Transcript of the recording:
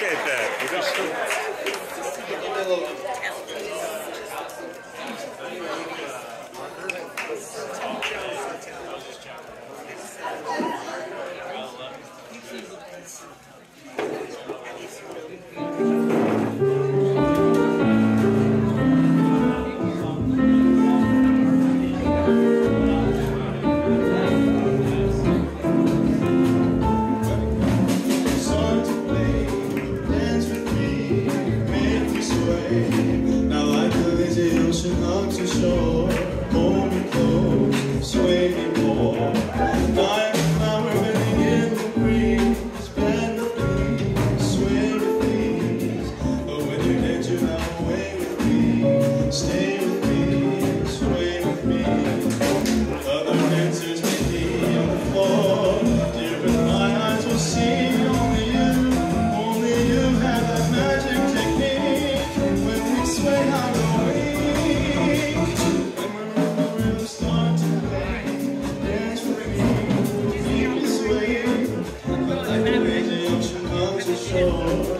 appreciate that. ocean up to shore, hold me close, swim. Lord.